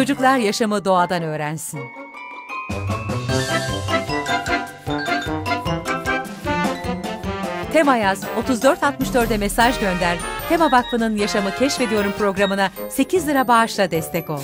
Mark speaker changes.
Speaker 1: Çocuklar yaşamı doğadan öğrensin. Tema yaz 3464'e mesaj gönder. Tema Vakfı'nın Yaşamı Keşfediyorum programına 8 lira bağışla destek ol.